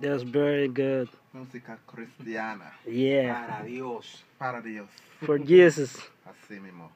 That's very good. Música cristiana. Yeah. Para Dios. Para Dios. For Jesus. Así mismo.